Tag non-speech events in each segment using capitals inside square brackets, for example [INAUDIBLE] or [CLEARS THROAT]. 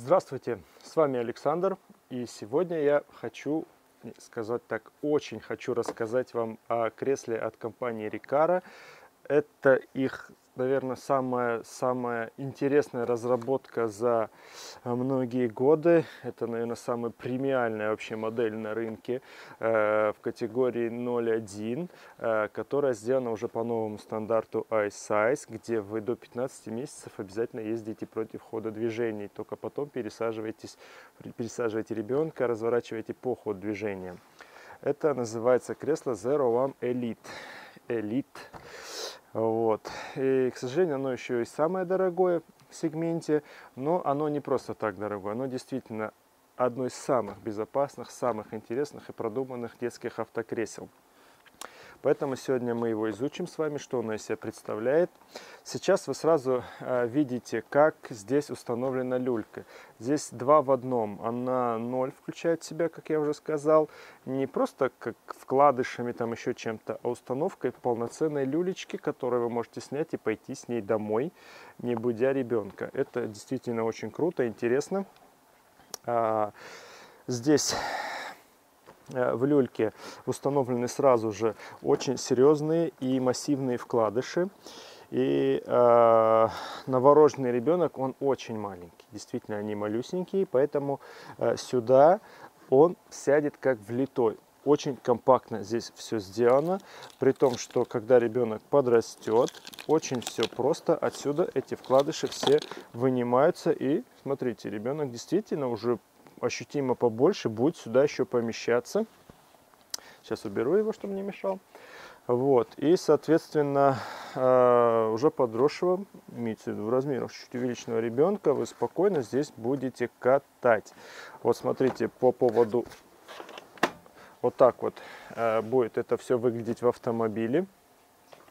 Здравствуйте, с вами Александр, и сегодня я хочу сказать так, очень хочу рассказать вам о кресле от компании Рикара. Это их наверное, самая, самая интересная разработка за э, многие годы. Это, наверное, самая премиальная вообще модель на рынке э, в категории 0.1, э, которая сделана уже по новому стандарту iSize, где вы до 15 месяцев обязательно ездите против хода движений, только потом пересаживаетесь, пересаживаете ребенка, разворачиваете по ходу движения. Это называется кресло Zero One Elite. Elite. Вот. И, к сожалению, оно еще и самое дорогое в сегменте, но оно не просто так дорогое, оно действительно одно из самых безопасных, самых интересных и продуманных детских автокресел. Поэтому сегодня мы его изучим с вами, что он из себя представляет. Сейчас вы сразу э, видите, как здесь установлена люлька. Здесь два в одном. Она 0 включает в себя, как я уже сказал. Не просто как вкладышами, там еще чем-то, а установкой полноценной люлечки, которую вы можете снять и пойти с ней домой, не будя ребенка. Это действительно очень круто, интересно. А, здесь в люльке установлены сразу же очень серьезные и массивные вкладыши. И э, новорожденный ребенок, он очень маленький. Действительно, они малюсенькие, поэтому э, сюда он сядет как влитой. Очень компактно здесь все сделано, при том, что когда ребенок подрастет, очень все просто. Отсюда эти вкладыши все вынимаются. И смотрите, ребенок действительно уже ощутимо побольше, будет сюда еще помещаться. Сейчас уберу его, чтобы не мешал. Вот. И, соответственно, э, уже подросшего, имеется в виду в размерах чуть увеличенного ребенка, вы спокойно здесь будете катать. Вот смотрите, по поводу вот так вот э, будет это все выглядеть в автомобиле.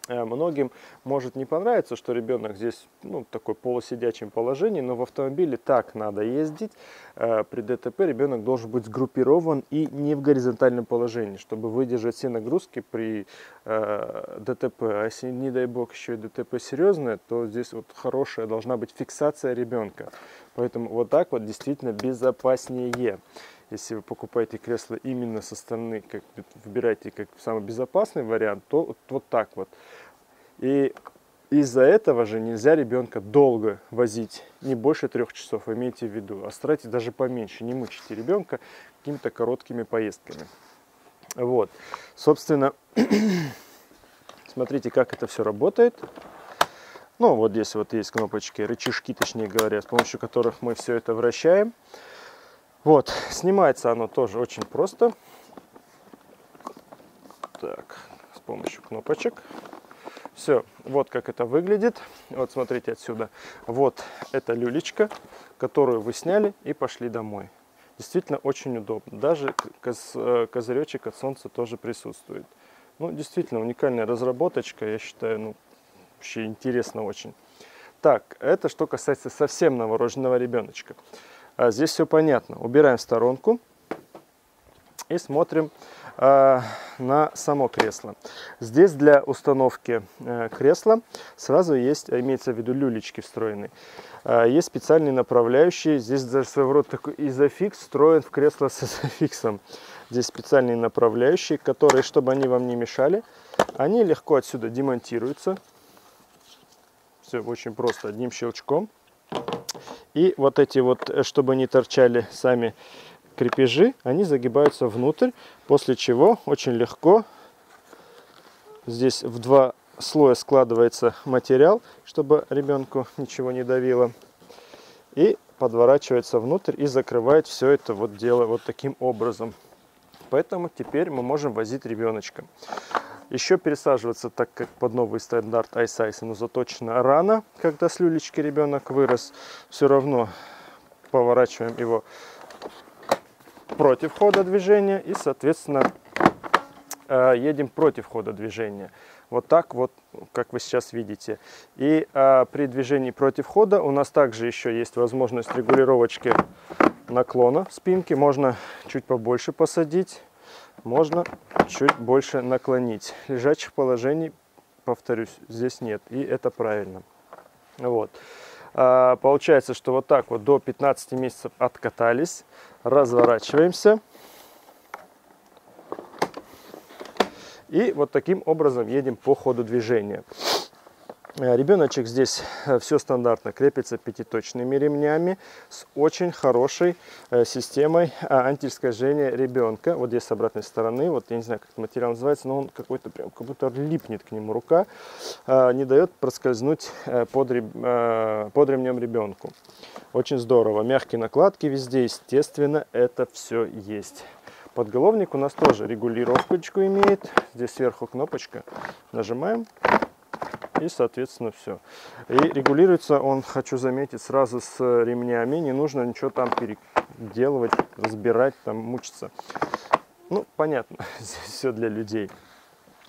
Э, многим может не понравиться, что ребенок здесь ну, в такой полусидячем положении, но в автомобиле так надо ездить. Э, при ДТП ребенок должен быть сгруппирован и не в горизонтальном положении, чтобы выдержать все нагрузки при э, ДТП. А если, не дай бог, еще и ДТП серьезное, то здесь вот хорошая должна быть фиксация ребенка. Поэтому вот так вот действительно безопаснее. Если вы покупаете кресло именно со стороны, как выбираете как самый безопасный вариант, то вот, вот так вот. И из-за этого же нельзя ребенка долго возить, не больше трех часов, имейте в виду. А старайтесь даже поменьше, не мучите ребенка какими-то короткими поездками. Вот, собственно, [CLEARS THROAT] смотрите, как это все работает. Ну, вот здесь вот есть кнопочки, рычажки, точнее говоря, с помощью которых мы все это вращаем. Вот, снимается оно тоже очень просто. Так, с помощью кнопочек. Все, вот как это выглядит. Вот смотрите отсюда. Вот эта люлечка, которую вы сняли и пошли домой. Действительно очень удобно. Даже коз, э, козыречек от солнца тоже присутствует. Ну, действительно, уникальная разработочка. Я считаю, ну, вообще интересно очень. Так, это что касается совсем новорожденного ребеночка. А здесь все понятно. Убираем сторонку и смотрим э, на само кресло. Здесь для установки э, кресла сразу есть, имеется в виду люлечки встроенные. Э, есть специальные направляющие. Здесь даже своего рода такой изофикс встроен в кресло с [LAUGHS] изофиксом. Здесь специальные направляющие, которые, чтобы они вам не мешали, они легко отсюда демонтируются. Все очень просто, одним щелчком. И вот эти вот, э, чтобы не торчали сами крепежи, они загибаются внутрь, после чего очень легко здесь в два слоя складывается материал, чтобы ребенку ничего не давило. И подворачивается внутрь и закрывает все это вот дело вот таким образом. Поэтому теперь мы можем возить ребеночка. Еще пересаживаться, так как под новый стандарт iSize оно заточено рано, когда с люлечки ребенок вырос. Все равно поворачиваем его против хода движения и, соответственно, э, едем против хода движения. Вот так вот, как вы сейчас видите. И а, при движении против хода у нас также еще есть возможность регулировочки наклона спинки. Можно чуть побольше посадить можно чуть больше наклонить. Лежачих положений, повторюсь, здесь нет. И это правильно. Вот. А, получается, что вот так вот до 15 месяцев откатались, разворачиваемся. И вот таким образом едем по ходу движения. Э, ребеночек здесь э, все стандартно крепится пятиточными ремнями с очень хорошей э, системой антискольжения ребенка. Вот здесь с обратной стороны, вот я не знаю, как этот материал называется, но он какой-то прям, как будто липнет к нему рука, не дает проскользнуть под, под ремнем ребенку. Очень здорово. Мягкие накладки везде, естественно, это все есть. Подголовник у нас тоже регулировочку имеет. Здесь сверху кнопочка. Нажимаем и, соответственно, все. И регулируется он, хочу заметить, сразу с ремнями. Не нужно ничего там переделывать, разбирать, там мучиться. Ну, понятно, [LAUGHS] здесь все для людей.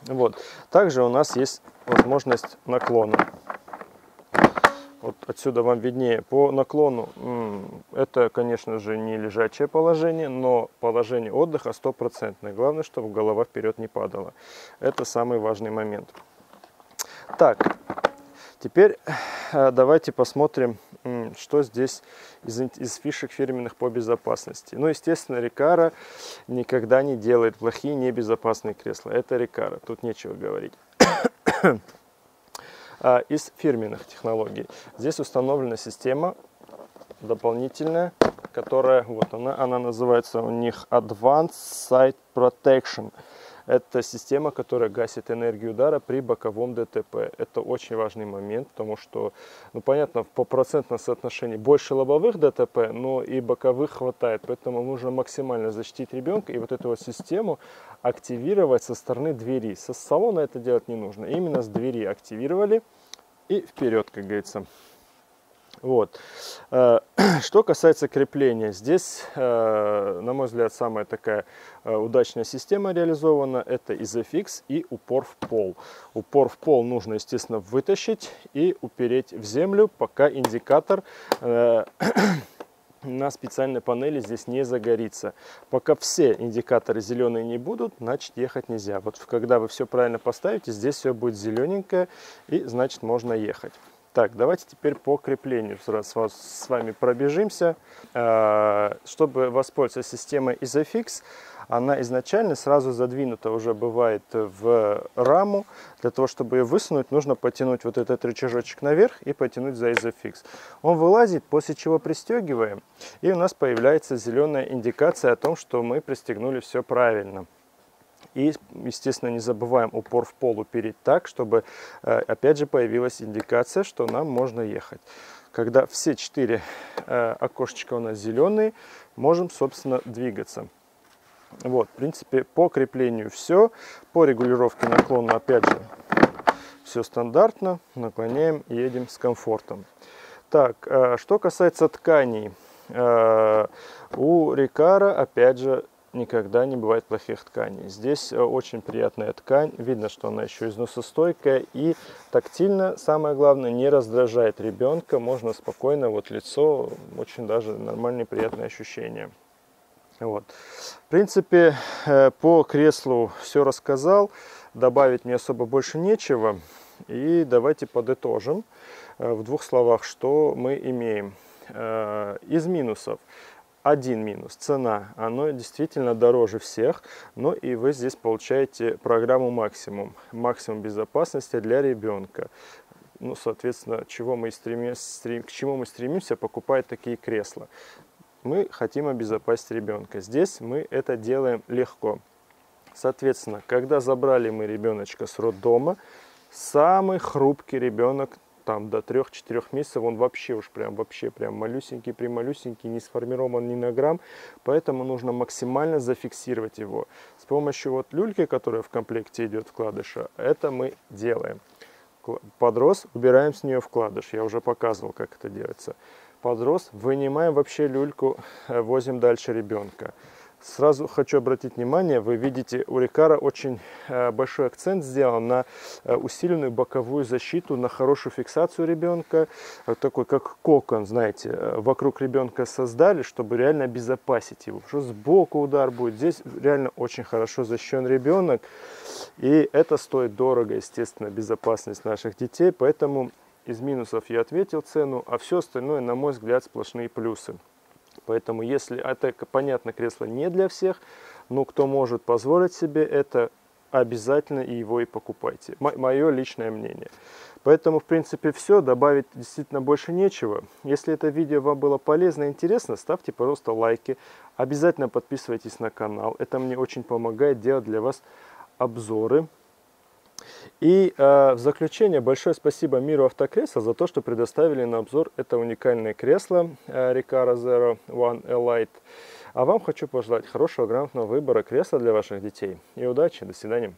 Вот. Также у нас есть возможность наклона. Вот отсюда вам виднее. По наклону это, конечно же, не лежачее положение, но положение отдыха стопроцентное. Главное, чтобы голова вперед не падала. Это самый важный момент. Так, теперь э, давайте посмотрим, что здесь из, из фишек фирменных по безопасности. Ну, естественно, Рикара никогда не делает плохие, небезопасные кресла. Это Рикара, тут нечего говорить. [COUGHS] А, из фирменных технологий. Здесь установлена система дополнительная, которая, вот она, она называется у них Advanced Site Protection. Это система, которая гасит энергию удара при боковом ДТП. Это очень важный момент, потому что, ну понятно, по процентному соотношению больше лобовых ДТП, но и боковых хватает. Поэтому нужно максимально защитить ребенка и вот эту вот систему активировать со стороны двери. Со салона это делать не нужно. Именно с двери активировали и вперед, как говорится. Вот. Э, [CLEARS THROAT] что касается крепления, здесь, э, на мой взгляд, самая такая э, удачная система реализована, это изофикс и упор в пол. Упор в пол нужно, естественно, вытащить и упереть в землю, пока индикатор [CLEARS THROAT] на специальной панели здесь не загорится. Пока все индикаторы зеленые не будут, значит ехать нельзя. Вот когда вы все правильно поставите, здесь все будет зелененькое и значит можно ехать. Так, давайте теперь по креплению с вами пробежимся. А, чтобы воспользоваться системой Isofix, она изначально сразу задвинута уже бывает в раму. Для того, чтобы ее высунуть, нужно потянуть вот этот рычажочек наверх и потянуть за Isofix. Он вылазит, после чего пристегиваем, и у нас появляется зеленая индикация о том, что мы пристегнули все правильно. И, естественно, не забываем упор в пол упереть так, чтобы, э, опять же, появилась индикация, что нам можно ехать. Когда все четыре э, окошечка у нас зеленые, можем, собственно, двигаться. Вот, в принципе, по креплению все. По регулировке наклона, опять же, все стандартно. Наклоняем, едем с комфортом. Так, э, что касается тканей. У Рикара, опять же, никогда не бывает плохих тканей. Здесь э, очень приятная ткань, видно, что она еще износостойкая и тактильно, самое главное, не раздражает ребенка, можно спокойно, вот лицо, очень даже нормальные приятные ощущения. Вот. В принципе, э, по креслу все рассказал, добавить мне особо больше нечего. И давайте подытожим э, в двух словах, что мы имеем. Из минусов один минус – цена. Оно действительно дороже всех, но и вы здесь получаете программу максимум. Максимум безопасности для ребенка. Ну, соответственно, чего мы стремимся, к чему мы стремимся, покупать такие кресла. Мы хотим обезопасить ребенка. Здесь мы это делаем легко. Соответственно, когда забрали мы ребеночка с роддома, самый хрупкий ребенок там до 3-4 месяцев он вообще уж прям вообще прям малюсенький, прималюсенький, не сформирован ни на грамм, поэтому нужно максимально зафиксировать его. С помощью вот люльки, которая в комплекте идет вкладыша, это мы делаем. Подрос, убираем с нее вкладыш, я уже показывал, как это делается. Подрос, вынимаем вообще люльку, э, возим дальше ребенка. Сразу хочу обратить внимание, вы видите, у Рикара очень э, большой акцент сделан на э, усиленную боковую защиту, на хорошую фиксацию ребенка, такой как кокон, знаете, э, вокруг ребенка создали, чтобы реально обезопасить его. Что сбоку удар будет, здесь реально очень хорошо защищен ребенок, и это стоит дорого, естественно, безопасность наших детей, поэтому из минусов я ответил цену, а все остальное, на мой взгляд, сплошные плюсы. Поэтому, если это, понятно, кресло не для всех, но кто может позволить себе это, обязательно его и покупайте. Мое личное мнение. Поэтому, в принципе, все. Добавить действительно больше нечего. Если это видео вам было полезно и интересно, ставьте, пожалуйста, лайки. Обязательно подписывайтесь на канал. Это мне очень помогает делать для вас обзоры. И э, в заключение большое спасибо Миру Автокресла за то, что предоставили на обзор это уникальное кресло э, Recaro Zero One Elite. А вам хочу пожелать хорошего грамотного выбора кресла для ваших детей. И удачи, до свидания.